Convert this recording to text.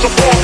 The fall